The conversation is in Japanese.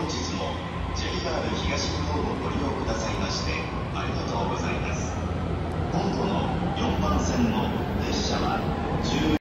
本日も JR 東日本をご利用くださいましてありがとうございます。今度の4番線の